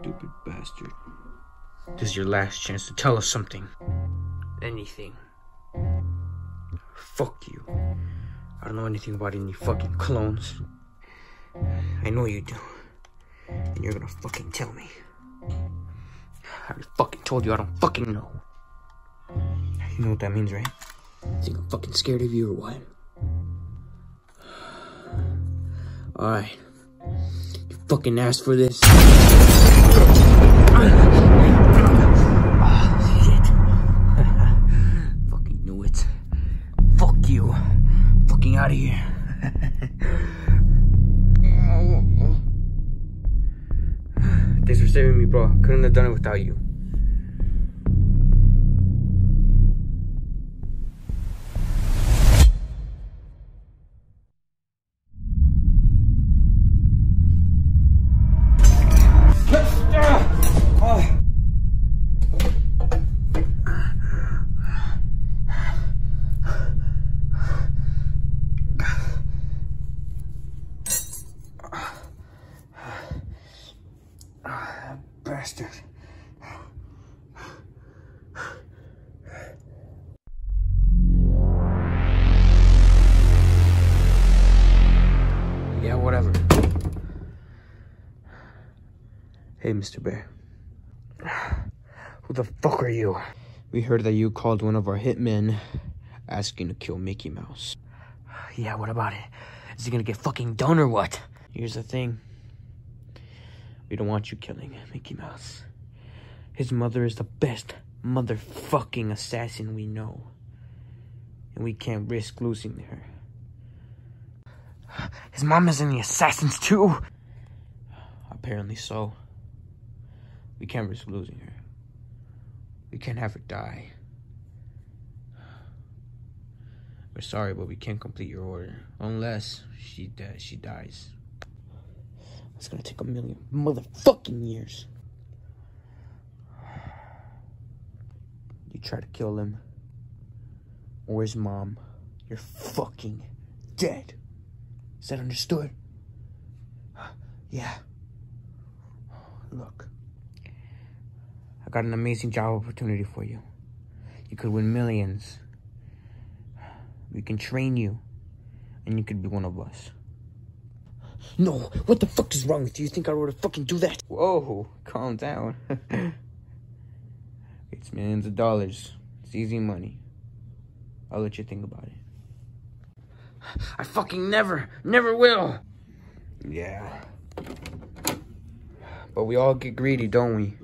Stupid bastard. This is your last chance to tell us something. Anything. Fuck you. I don't know anything about any fucking clones. I know you do. And you're gonna fucking tell me. I already fucking told you I don't fucking know. You know what that means, right? Think I'm fucking scared of you or what? Alright. You fucking asked for this. Oh, shit. fucking knew it. Fuck you. Fucking out of here. Thanks for saving me, bro. Couldn't have done it without you. Mr. Bear. Who the fuck are you? We heard that you called one of our hitmen asking to kill Mickey Mouse. Yeah, what about it? Is he gonna get fucking done or what? Here's the thing. We don't want you killing Mickey Mouse. His mother is the best motherfucking assassin we know. And we can't risk losing her. His mom is in the assassins too? Apparently so. We can't risk losing her. We can't have her die. We're sorry, but we can't complete your order. Unless she, uh, she dies. It's gonna take a million motherfucking years. You try to kill him, or his mom, you're fucking dead. Is that understood? Yeah. Look, got an amazing job opportunity for you. You could win millions. We can train you, and you could be one of us. No, what the fuck is wrong with you? You think I would fucking do that? Whoa, calm down. it's millions of dollars. It's easy money. I'll let you think about it. I fucking never, never will. Yeah. But we all get greedy, don't we?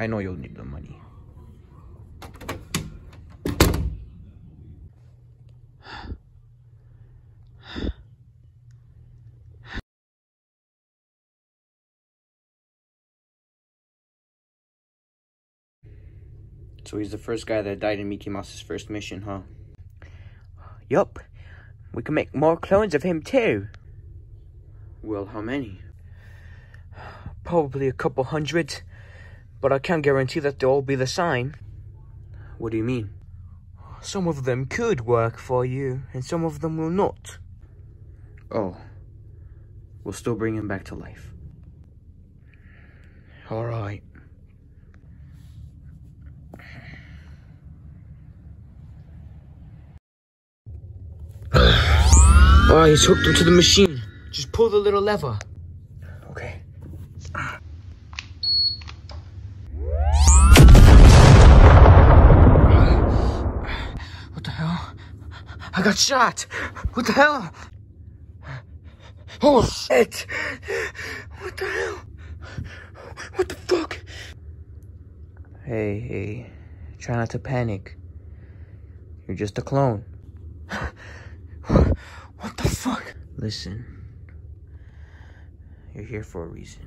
I know you'll need the money. So he's the first guy that died in Mickey Mouse's first mission, huh? Yup. We can make more clones of him too. Well, how many? Probably a couple hundred. But I can't guarantee that they'll all be the same. What do you mean? Some of them could work for you, and some of them will not. Oh. We'll still bring him back to life. Alright. Oh, ah, he's hooked into the machine. Just pull the little lever. I got shot. What the hell? Oh shit! What the hell? What the fuck? Hey, hey. Try not to panic. You're just a clone. What the fuck? Listen. You're here for a reason.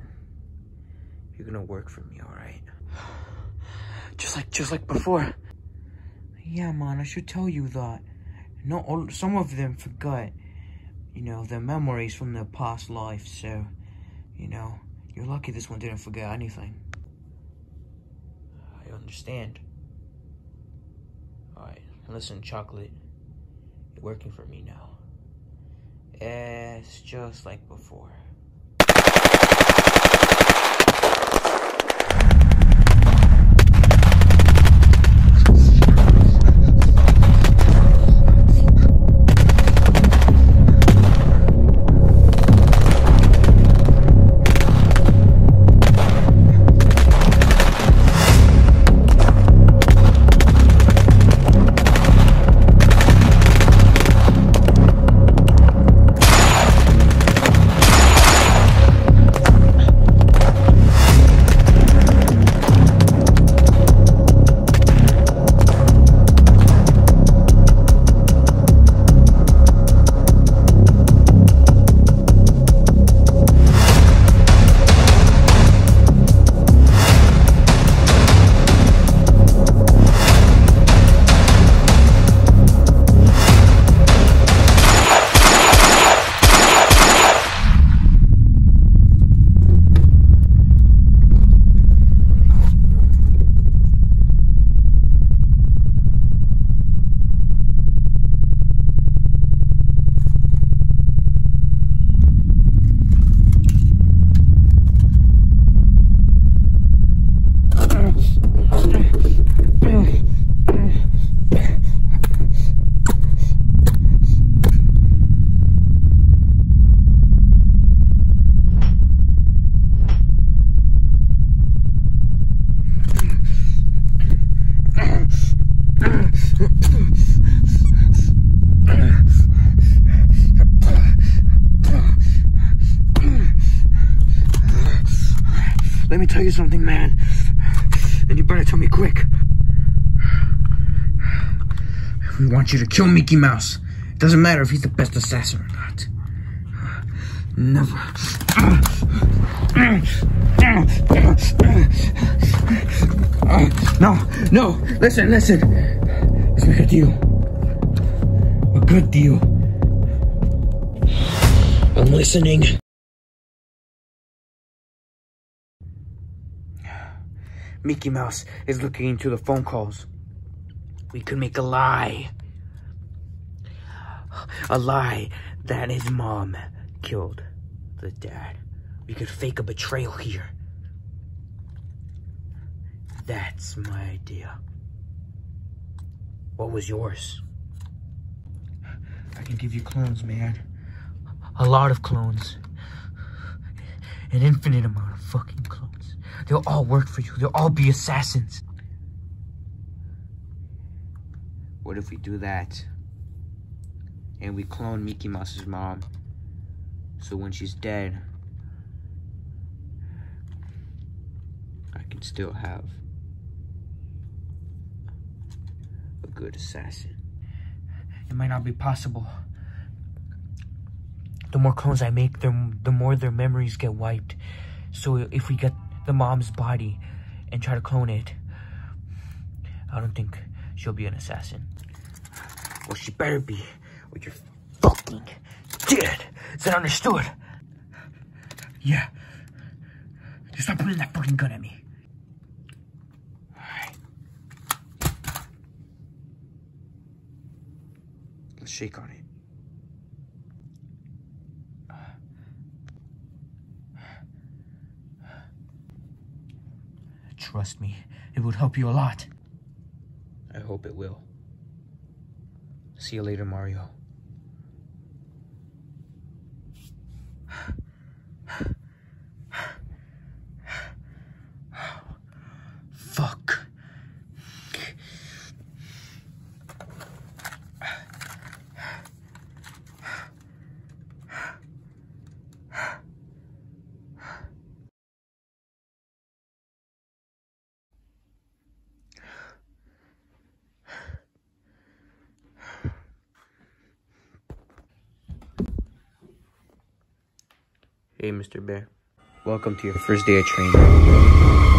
You're gonna work for me, alright? Just like just like before. Yeah, man, I should tell you that. Not all some of them forgot, you know, their memories from their past life, so you know, you're lucky this one didn't forget anything. I understand. Alright, listen, chocolate. You're working for me now. It's just like before. Tell you something, man. And you better tell me quick. We want you to kill Mickey Mouse. It doesn't matter if he's the best assassin or not. Never. No, no, listen, listen. Let's make a deal. A good deal. I'm listening. Mickey Mouse is looking into the phone calls. We could make a lie. A lie that his mom killed the dad. We could fake a betrayal here. That's my idea. What was yours? I can give you clones, man. A lot of clones. An infinite amount of fucking clones. They'll all work for you. They'll all be assassins. What if we do that? And we clone Mickey Mouse's mom. So when she's dead, I can still have a good assassin. It might not be possible. The more clones I make, the, the more their memories get wiped. So if we get the mom's body and try to clone it, I don't think she'll be an assassin. Well, she better be, or you're fucking dead. Is that understood? Yeah. Just stop pointing that fucking gun at me. Alright. Let's shake on it. Trust me, it would help you a lot. I hope it will. See you later, Mario. Fuck. Hey, Mr. Bear. Welcome to your first day of training.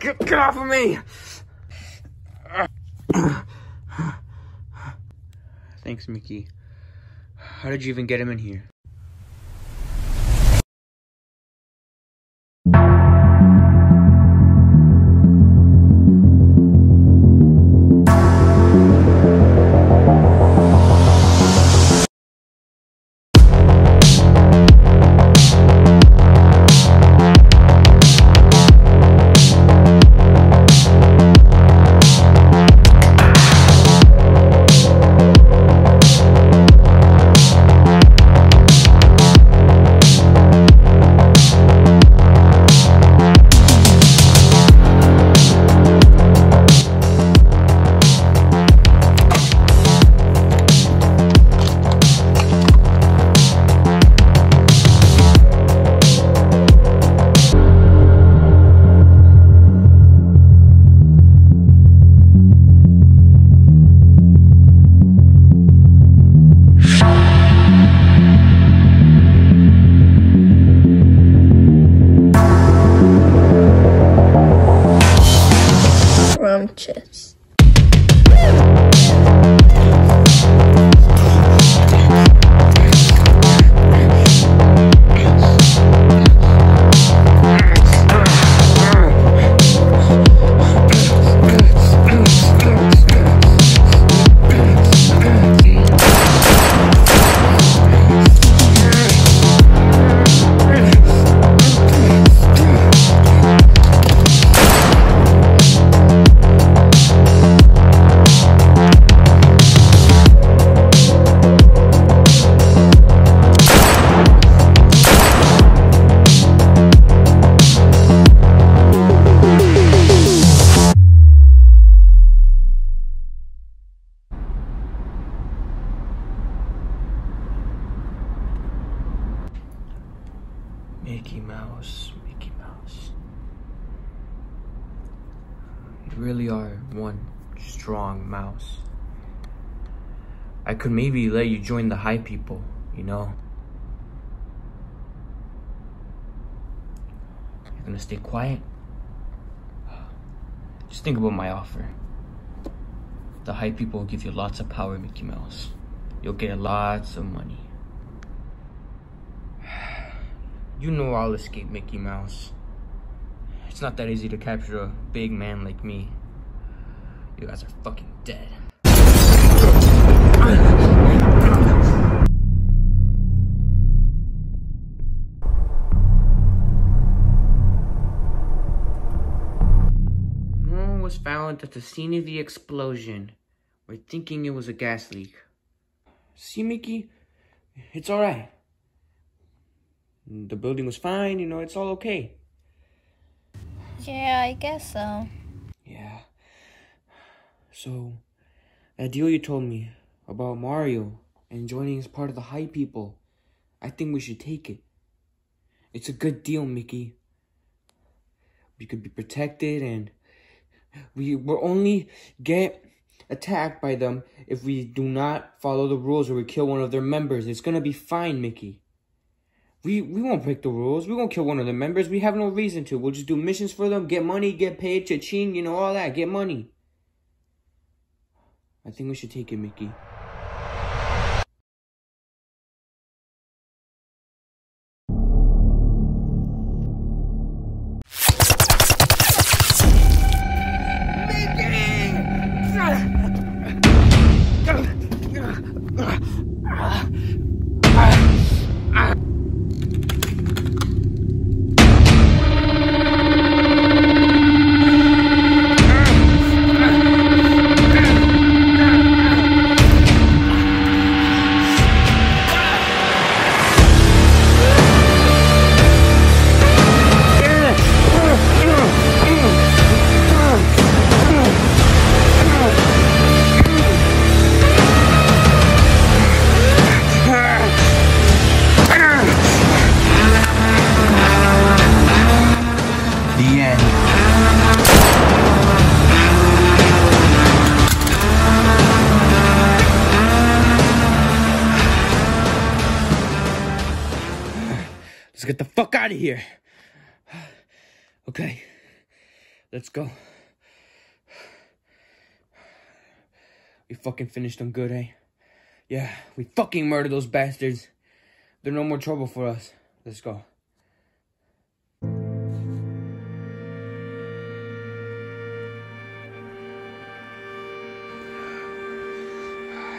Get, get off of me! Thanks, Mickey. How did you even get him in here? Mickey Mouse, Mickey Mouse. You really are one strong mouse. I could maybe let you join the high people, you know? You're gonna stay quiet? Just think about my offer. The high people will give you lots of power, Mickey Mouse. You'll get lots of money. You know I'll escape, Mickey Mouse. It's not that easy to capture a big man like me. You guys are fucking dead. No one was found at the scene of the explosion. We're thinking it was a gas leak. See, Mickey? It's alright. The building was fine, you know, it's all okay. Yeah, I guess so. Yeah. So, that deal you told me about Mario and joining as part of the High People, I think we should take it. It's a good deal, Mickey. We could be protected and we will only get attacked by them if we do not follow the rules or we kill one of their members. It's gonna be fine, Mickey. We we won't break the rules. We won't kill one of the members. We have no reason to. We'll just do missions for them, get money, get paid, cha-ching, you know, all that. Get money. I think we should take it, Mickey. Here. Okay, let's go. We fucking finished them good, eh? Yeah, we fucking murdered those bastards. They're no more trouble for us. Let's go.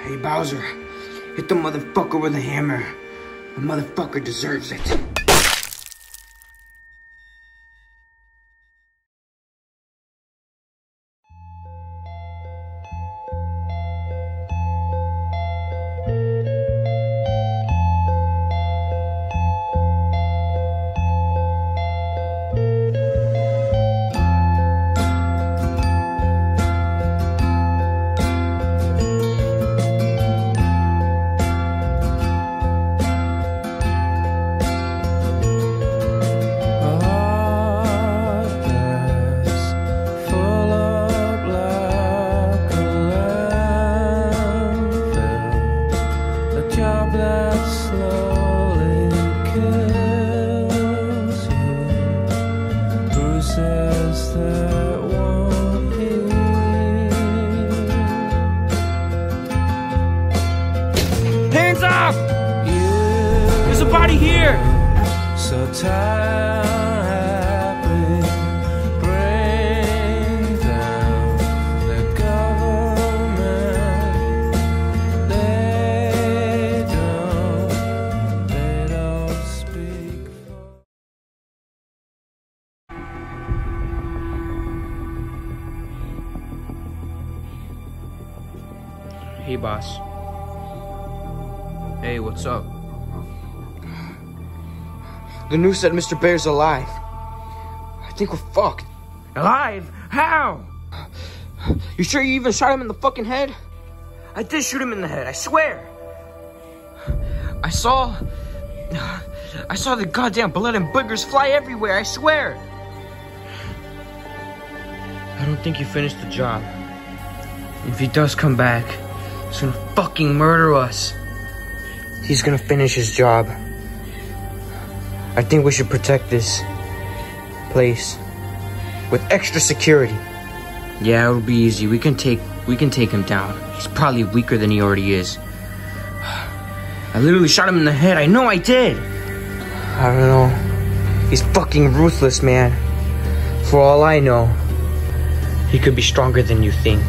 Hey, Bowser, hit the motherfucker with a hammer. The motherfucker deserves it. Hey, what's up? The news said Mr. Bear's alive. I think we're fucked. Alive? How? You sure you even shot him in the fucking head? I did shoot him in the head, I swear. I saw. I saw the goddamn blood and boogers fly everywhere, I swear. I don't think you finished the job. If he does come back, he's gonna fucking murder us. He's gonna finish his job. I think we should protect this place with extra security. Yeah, it'll be easy. We can take we can take him down. He's probably weaker than he already is. I literally shot him in the head. I know I did. I don't know. He's fucking ruthless, man. For all I know, he could be stronger than you think.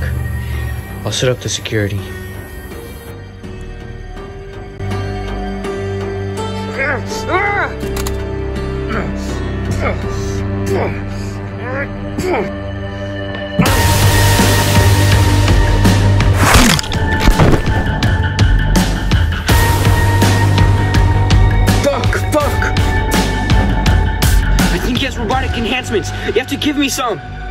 I'll set up the security. Enhancements. You have to give me some.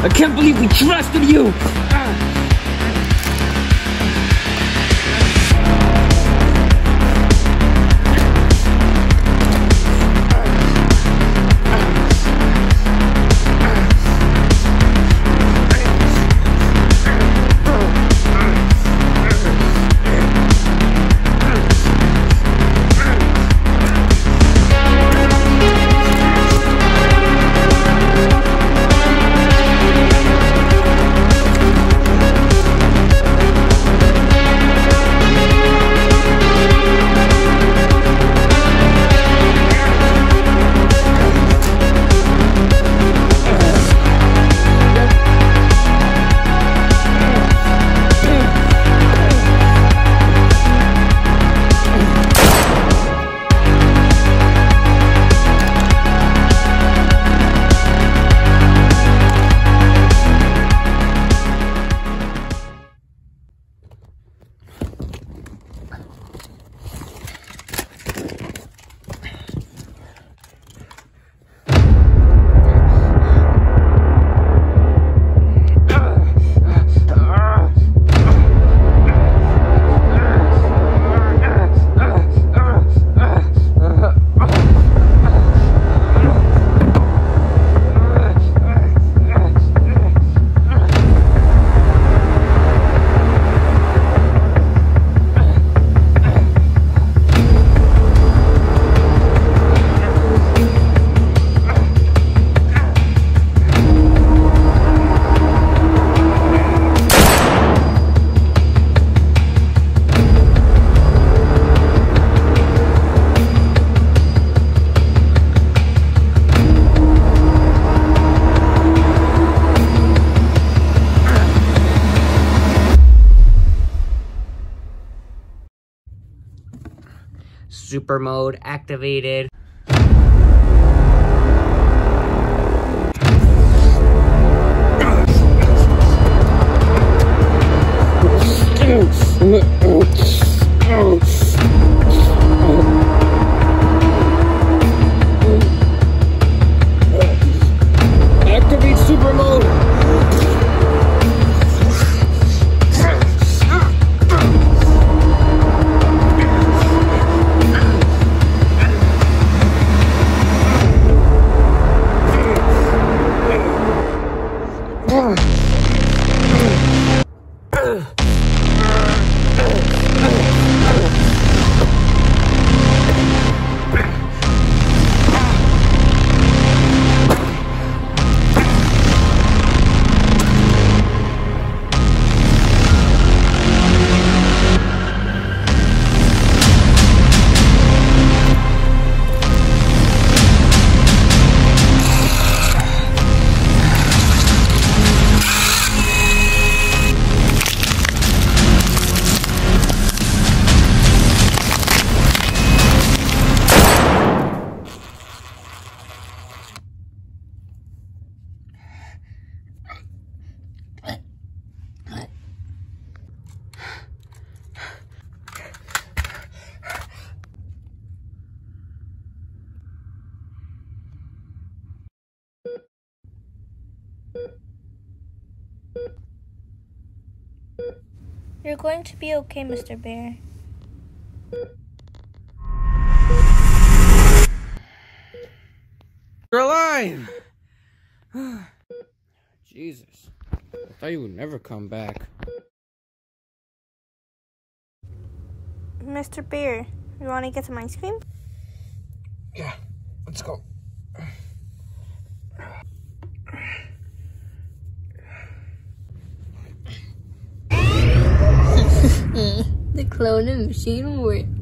I can't believe we trusted you. Ah. sleeper mode activated. Going to be okay, Mr. Bear. You're alive! Jesus. I thought you would never come back. Mr. Bear, you want to get some ice cream? Yeah, let's go. The cloning machine worked.